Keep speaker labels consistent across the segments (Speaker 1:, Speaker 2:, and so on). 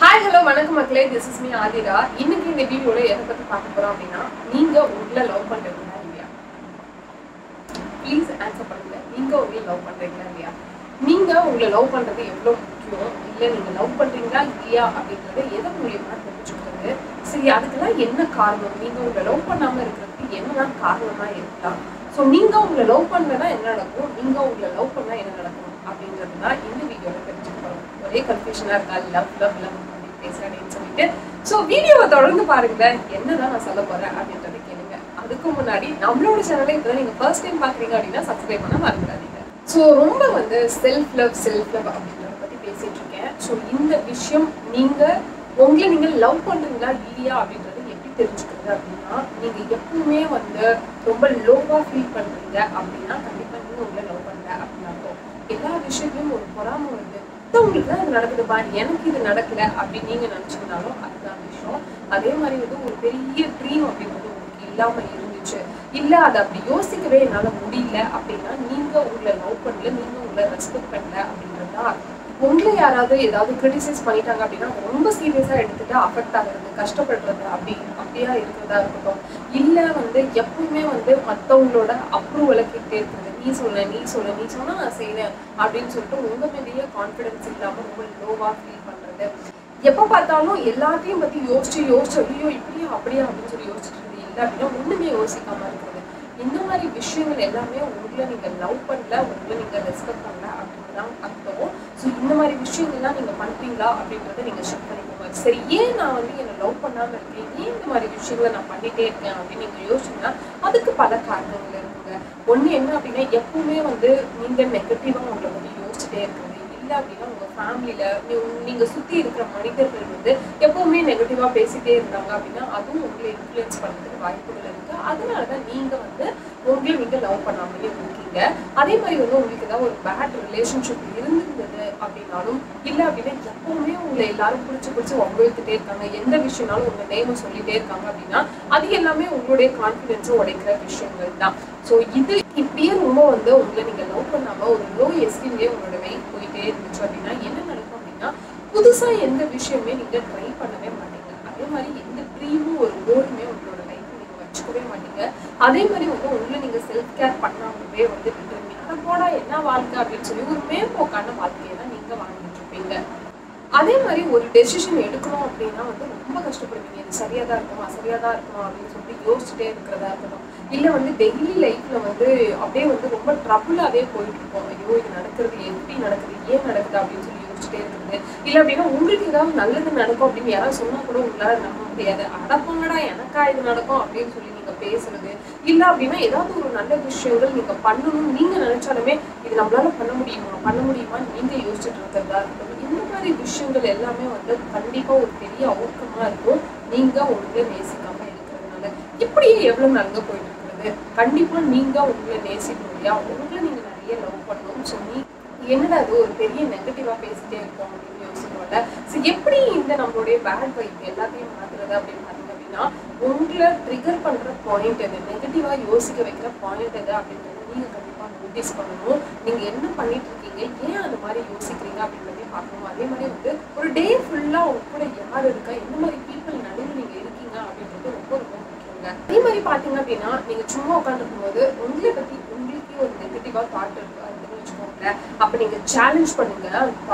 Speaker 1: Hi hello வணக்கம் மக்களே. This is me Aathira. இன்னைக்கு இந்த வீடியோல எதை பத்தி பார்க்க போறோம் அப்படின்னா நீங்க உங்களை லவ் பண்றீங்களா இல்லையா? ப்ளீஸ் ஆன்சர் பண்ணுங்க. நீங்க உங்களை லவ் பண்றீங்களா இல்லையா? நீங்க உங்களை லவ் பண்றது எவ்வளவு முக்கியம்? இல்ல நீங்க லவ் பண்றீங்களா இல்லையா? அப்படிங்கறத எதை மூலியமா தெரிஞ்சுக்கிறது சரி அதுக்கெல்லாம் என்ன காரணம்? நீங்க உங்களை லவ் பண்ணாம இருக்கிறதுக்கு என்னதான் காரணமா இருக்கலாம்? ஸோ நீங்க உங்களை லவ் பண்ணனா என்ன நடக்கும்? நீங்க உங்களை லவ் பண்ணா என்ன நடக்கும்? அப்படின்றது தான் கன்ஃபியூஷனாக ஒரே லவ் லவ் லவ் அப்படின்னு பேசுறேன்னு சொல்லிட்டு. ஸோ வீடியோவை தொடர்ந்து பாருங்களேன். என்னதான் நான் சொல்ல போகிறேன் அப்படின்றத கேளுங்க. அதுக்கு முன்னாடி நம்மளோட சேனலை இப்போ நீங்கள் ஃபர்ஸ்ட் டைம் பார்க்குறீங்க அப்படின்னா சப்ஸ்கிரைப் பண்ண மறந்துடாதீங்க. ஸோ ரொம்ப வந்து செல்ஃப் லவ் செல்ஃப் லவ் அப்படின்றத பற்றி பேசிகிட்டு இருக்கேன். ஸோ இந்த விஷயம் நீங்கள் உங்களை நீங்கள் லவ் பண்ணுறீங்களா இல்லையா அப்படின்றது எப்படி தெரிஞ்சுக்கிறது அப்படின்னா நீங்கள் எப்பவுமே வந்து ரொம்ப லோவாக ஃபீல் பண்ணுறீங்க அப்படின்னா கண்டிப்பாக நீங்கள் உங்களை லவ் பண்ற அப்படின்னு எல்லா விஷயத்துலயும் ஒரு பொறாமை வருது. மற்றவங்களுக்கு தான் இது நடக்குதுப்பா எனக்கு இது நடக்கல அப்படின்னு நீங்க நினைச்சுக்கிட்டாலும் அதுதான் விஷயம். அதே மாதிரி வந்து ஒரு பெரிய ட்ரீம் அப்படின்றது உங்களுக்கு இல்லாம இருந்துச்சு. இல்ல அதை அப்படி யோசிக்கவே என்னால முடியல அப்படின்னா நீங்க உங்களை லவ் பண்ணல நீங்க உங்களை ரெஸ்பெக்ட் பண்ணல அப்படின்றதா உங்களை யாராவது ஏதாவது கிரிட்டிசைஸ் பண்ணிட்டாங்க அப்படின்னா ரொம்ப சீரியஸா எடுத்துட்டு அஃபெக்ட் ஆகுறது கஷ்டப்படுறது அப்படி அப்படியா இருக்கிறதா இருக்கட்டும். இல்ல வந்து எப்பவுமே வந்து மத்தவங்களோட அப்ரூவலை கேட்டே இருக்கிறது நீ சொல்ல நீ சொல்ல நீ சொன்னா நான் செய்றேன் அப்படின்னு சொல்லிட்டு உங்க மேலேயே கான்ஃபிடன்ஸ் இல்லாம ரொம்ப லோவா ஃபீல் பண்றது. எப்ப பார்த்தாலும் எல்லாத்தையும் பத்தி யோசிச்சு யோசிச்சு ஐயோ இப்படியா அப்படியா அப்படின்னு சொல்லி யோசிச்சுட்டு இருந்தீங்க. அப்படின்னா ஒண்ணுமே யோசிக்காம இருக்கிறது. இந்த மாதிரி விஷயங்கள் எல்லாமே உங்களை நீங்க லவ் பண்ணல உங்களை நீங்க ரெஸ்பெக்ட் பண்ணல அப்படின்னு தான் அர்த்தம். ஸோ இந்த மாதிரி விஷயங்கள்லாம் நீங்க பண்ணுறீங்களா அப்படின்றத நீங்க செக் பண்ணிக்கோங்க. சரி ஏன் நான் வந்து என்னை லவ் பண்ணாம இருக்கேன்? ஏன் இந்த மாதிரி விஷயங்களை நான் பண்ணிட்டே இருக்கேன் அப்படின்னு நீங்க யோசிச்சீங்கன்னா அதுக்கு பல காரணங்கள் இருக்குது ஒன்று என்ன அப்படின்னா எப்பவுமே வந்து நீங்கள் நெகட்டிவாக உங்களை வந்து யோசிச்சுட்டே இருக்கிறது இல்லை அப்படின்னா உங்கள் ஃபேமிலியில் நீ நீங்கள் சுற்றி இருக்கிற மனிதர்கள் வந்து எப்பவுமே நெகட்டிவாக பேசிட்டே இருந்தாங்க அப்படின்னா அதுவும் உங்களை இன்ஃப்ளூயன்ஸ் பண்ணுறதுக்கு வாய்ப்புகள் இருக்குது அதனால தான் நீங்கள் வந்து உங்களை நீங்கள் லவ் பண்ணாமலே இருக்கீங்க. அதே மாதிரி வந்து உங்களுக்கு ஏதாவது ஒரு பேட் ரிலேஷன்ஷிப் இருந்திருந்தது அப்படின்னாலும் இல்ல அப்படின்னா எப்பவுமே உங்களை எல்லாரும் பிடிச்சி பிடிச்சி வம்பிழுத்துட்டே இருக்காங்க. எந்த விஷயம்னாலும் உங்க நேம சொல்லிட்டே இருக்காங்க அப்படின்னா அது எல்லாமே உங்களுடைய கான்ஃபிடென்ஸை உடைக்கிற விஷயங்கள் தான். ஸோ இது இப்படியே ரொம்ப வந்து உங்களை நீங்க லவ் பண்ணாம ஒரு லோ எஸ்டிம்லயே உங்களோட வெயிட் போயிட்டே இருந்துச்சு அப்படின்னா என்ன நடக்கும் அப்படின்னா புதுசா எந்த விஷயமே நீங்க ட்ரை பண்ணவே மாட்டீங்க. அதே மாதிரி எந்த ட்ரீமும் ஒரு கோலுமே உங்களோட லைஃப் நீங்க வச்சுக்கவே மாட்டீங்க. அதே மாதிரி வந்து உங்களை நீங்க செல்ஃப் கேர் பண்ணாமவே வந்து விட்டுருவீங்க. அதை போடா என்ன வாழ்க்கை அப்படின்னு சொல்லி ஒரு மேம்போக்கான வாழ்க்கையை தான் நீங்க வாழ்ந்துட்டு இருப்பீங்க அதே மாதிரி ஒரு டெசிஷன் எடுக்கணும் அப்படின்னா வந்து ரொம்ப கஷ்டப்படுவீங்க. இது சரியாக தான் இருக்குமா சரியாக தான் இருக்குமா அப்படின்னு சொல்லிட்டு யோசிச்சுட்டே இருக்கிறதா இருக்கணும் இல்லை வந்து டெய்லி லைஃப்பில் வந்து அப்படியே வந்து ரொம்ப ட்ரபுளாகவே போயிட்டு இருக்கோம். ஐயோ இது நடக்கிறது எப்படி நடக்குது ஏன் நடக்குது அப்படின்னு சொல்லி யோசிச்சுட்டே இருக்கிறது இல்லை அப்படின்னா உங்களுக்கு ஏதாவது நல்லது நடக்கும் அப்படின்னு யாராவது சொன்னா கூட உங்களால நம்ப முடியாது. அடப்பங்கடா எனக்கா இது நடக்கும் அப்படின்னு சொல்லி நீங்க பேசுறது. இல்ல அப்படின்னா ஏதாவது ஒரு நல்ல விஷயங்கள் நீங்க பண்ணணும்னு நீங்க நினைச்சாலுமே இது நம்மளால பண்ண முடியுமா? பண்ண முடியுமா நீங்க யோசிச்சுட்டு இருக்கிறதா இருக்கட்டும். இந்த மாதிரி விஷயங்கள் எல்லாமே வந்து கண்டிப்பா ஒரு பெரிய அவுட்கமா இருக்கும். நீங்க உங்களை நேசிக்காம இருக்கிறதுனால. இப்படியே எவ்வளவு நல்லா போயிட்டு இருக்கிறது கண்டிப்பா நீங்க உங்களை நேசிக்கணும் இல்லையா உங்களை நீங்க நிறைய லவ் பண்ணணும். ஸோ நீ என்னடா அது ஒரு பெரிய நெகட்டிவா பேசிட்டே இருக்கோம் அப்படின்னு யோசிக்கணும்ல ஸோ எப்படி இந்த நம்மளுடைய பேட் வைப் எல்லாத்தையும் மாத்துறது அப்படின்னு பார்த்தீங்க அப்படின்னா உங்களை ட்ரிகர் பண்ற பாயிண்ட் எது? நெகட்டிவா யோசிக்க வைக்கிற பாயிண்ட் எது அப்படின்றது நீங்க கண்டிப்பா நோட்டீஸ் பண்ணணும். நீங்க என்ன பண்ணிட்டு இருக்கீங்க? ஏன் அந்த மாதிரி யோசிக்கிறீங்க அப்படின்றதையும் பார்க்கணும். அதே மாதிரி வந்து ஒரு டே ஃபுல்லா உங்க கூட யார் இருக்கா? எந்த மாதிரி பீப்புள் நடுவில் நீங்க இருக்கீங்க அப்படின்றது ரொம்ப ரொம்ப முக்கியங்க. அதே மாதிரி பாத்தீங்க அப்படின்னா நீங்க சும்மா உட்காந்துருக்கும் போது உங்களை பத்தி உங்களுக்கே ஒரு நெகட்டிவா தாட் இருக்கு. அதுன்னு அப்ப நீங்க சேலஞ்ச் பண்ணுங்க.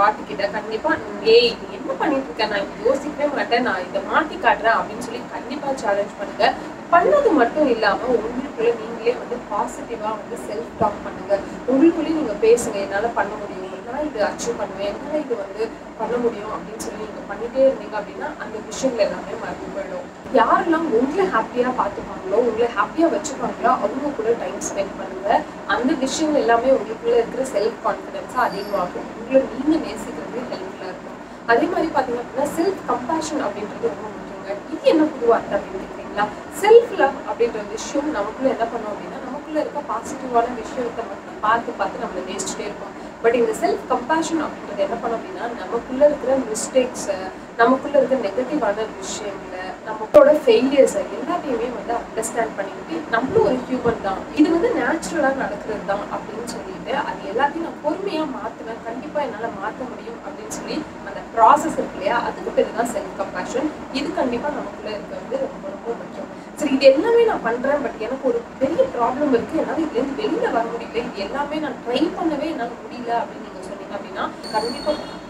Speaker 1: அந்த கிட்ட கண்டிப்பா ஏய் நீ என்ன பண்ணிட்டு இருக்க? நான் இது யோசிக்கவே மாட்டேன் நான் இதை மாத்தி காட்டுறேன் அப்படின்னு சொல்லி கண்டிப்பா சேலஞ்ச் பண்ணுங்க. பண்ணது மட்டும் இல்லாம உங்களுக்குள்ள நீங்களே வந்து பாசிட்டிவா வந்து செல்ஃப் டாக் பண்ணுங்க. உங்களுக்குள்ளேயே நீங்க பேசுங்க. என்னால பண்ண முடியும். என்னால இது அச்சீவ் பண்ணுவேன்? என்னால இது வந்து பண்ண முடியும் அப்படின்னு சொல்லி நீங்கள் பண்ணிட்டே இருந்தீங்க அப்படின்னா அந்த விஷயங்கள் எல்லாமே மறந்து போயிடும். யாரெல்லாம் உங்களை ஹாப்பியாக பார்த்துப்பாங்களோ உங்களை ஹாப்பியாக வச்சுப்பாங்களோ அவங்க கூட டைம் ஸ்பெண்ட் பண்ணுங்க. அந்த விஷயங்கள் எல்லாமே உங்களுக்குள்ள இருக்கிற செல்ஃப் கான்ஃபிடென்ஸாக அதிகமாகும். உங்களை நீங்கள் நேசிக்கிறது ஹெல்ப்ஃபுல்லாக இருக்கும். அதே மாதிரி பார்த்தீங்க அப்படின்னா செல்ஃப் கம்பேஷன் அப்படின்றது ரொம்ப முக்கியங்க. இது என்ன புது வார்த்தை அப்படின்னு கேட்குறீங்களா செல்ஃப் லவ் அப்படின்ற விஷயம் நமக்குள்ள என்ன பண்ணோம் அப்படின்னா நமக்குள்ள இருக்க பாசிட்டிவான விஷயத்தை மட்டும் பார்த்து பார்த்து நம்மளை நேசிச்சுட்டே இருப்போம். பட் இந்த செல்ஃப் கம்பேஷன் அப்படின்றது என்ன பண்ணோம் அப்படின்னா நமக்குள்ள இருக்கிற மிஸ்டேக்ஸை நமக்குள்ள இருக்கிற நெகட்டிவான விஷயங்களை நம்மளோட ஃபெயிலியர்ஸை எல்லாத்தையுமே வந்து அண்டர்ஸ்டாண்ட் பண்ணிக்கிட்டு நம்மளும் ஒரு ஹியூமன் தான். இது வந்து நேச்சுரலாக நடக்கிறது தான் அப்படின்னு சொல்லிட்டு அது எல்லாத்தையும் நான் பொறுமையாக மாற்றுவேன் கண்டிப்பாக என்னால் மாற்ற முடியும் அப்படின்னு சொல்லி ப்ராசஸ் இருக்கு இல்லையா? அதுக்கு பேர் தான் செல்ஃப் கம்பேஷன் இது கண்டிப்பாக நமக்குள்ளே இருக்க வந்து ரொம்ப ரொம்ப முக்கியம். சரி இது எல்லாமே நான் பண்ணுறேன் பட் எனக்கு ஒரு பெரிய ப்ராப்ளம் இருக்குது என்னால் இதுலேருந்து வெளியில் வர முடியல. இது எல்லாமே நான் ட்ரை பண்ணவே என்னால் முடியல அப்படின்னு நீங்கள் சொன்னீங்க அப்படின்னா கண்டிப்பாக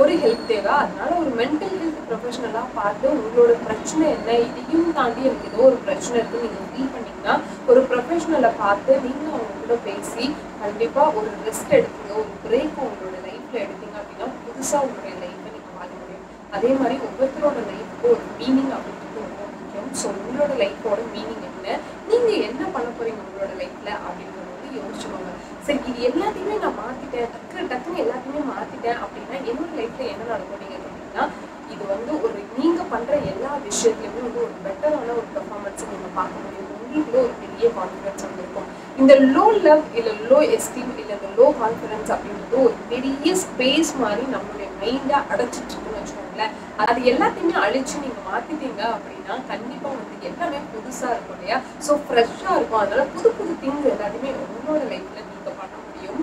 Speaker 1: ஒரு ஹெல்ப் தேவை. அதனால ஒரு மென்டல் ஹெல்த் ப்ரொஃபஷனலாக பார்த்து உங்களோட பிரச்சனை என்ன இதையும் தாண்டி எனக்கு ஏதோ ஒரு பிரச்சனை இருக்குது நீங்கள் ஃபீல் பண்ணிங்கன்னா ஒரு ப்ரொஃபஷனலை பார்த்து நீங்கள் அவங்க கூட பேசி கண்டிப்பாக ஒரு ரெஸ்ட் எடுத்தீங்க ஒரு பிரேக் உங்களோட லைஃப்பில் எடுத்தீங்க அப்படின்னா புதுசாக உங்களுடைய லைஃப்பை அதே மாதிரி ஒவ்வொருத்தரோட லைஃப்க்கு ஒரு மீனிங் அப்படின்றது ரொம்ப முக்கியம். ஸோ உங்களோட லைஃபோட மீனிங் என்ன? நீங்கள் என்ன பண்ண போறீங்க உங்களோட லைஃப்ல அப்படின்றது வந்து யோசிச்சுக்கோங்க. சரி இது எல்லாத்தையுமே நான் மாற்றிட்டேன் டக்கு டக்குன்னு எல்லாத்தையுமே மாற்றிட்டேன் அப்படின்னா என்னோட லைஃப்ல என்ன நடக்கும் நீங்கள் கேட்டீங்கன்னா இது வந்து ஒரு நீங்கள் பண்ணுற எல்லா விஷயத்துலையுமே வந்து ஒரு பெட்டரான ஒரு பெர்ஃபார்மன்ஸை நீங்கள் பார்க்க முடியும். உங்களுக்குள்ள ஒரு பெரிய கான்ஃபிடன்ஸ் வந்திருக்கும் இந்த லோ லவ் இல்லை லோ எஸ்டீம் இல்லை இந்த லோ கான்ஃபிடன்ஸ் அப்படின்றது ஒரு பெரிய ஸ்பேஸ் மாதிரி நம்மளுடைய மைண்டை அடைச்சிட்டு அது எல்லாத்தையுமே அழிச்சு நீங்க மாத்திட்டீங்க அப்படின்னா கண்டிப்பா வந்து எல்லாமே புதுசா இருக்கும் இல்லையா? ஸோ ஃப்ரெஷ்ஷா இருக்கும். அதனால புது புது திங்ஸ் எல்லாத்தையுமே உங்களோட லைஃப்ல நீங்க பண்ண முடியும்.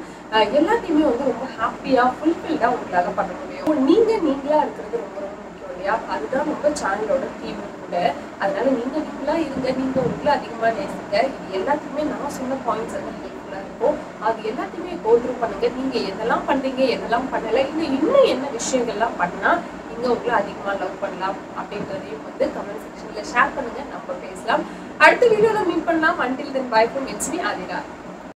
Speaker 1: எல்லாத்தையுமே வந்து ரொம்ப ஹாப்பியா ஃபுல்ஃபில்டா உங்களால பண்ண முடியும். நீங்க நீங்களா இருக்கிறது ரொம்ப ரொம்ப முக்கியம் இல்லையா? அதுதான் நம்ம சேனலோட தீம் கூட. அதனால நீங்க நீங்களா இருங்க. நீங்க உங்களை அதிகமா நேசிங்க. இது எல்லாத்தையுமே நான் சொன்ன பாயிண்ட்ஸ் எல்லாம் ஹெல்ப்ஃபுல்லா இருக்கும். அது எல்லாத்தையுமே கோ பண்ணுங்க. நீங்க எதெல்லாம் பண்றீங்க எதெல்லாம் பண்ணல இன்னும் இன்னும் என்ன விஷயங்கள்லாம் பண்ணா நீங்க உங்களை அதிகமா லவ் பண்ணலாம் அப்படின்றதையும் வந்து கமெண்ட் செக்ஷன்ல ஷேர் பண்ணுங்க. நம்ம பேசலாம். அடுத்த வீடியோல மீட் பண்ணலாம். Until then bye from it's Aathira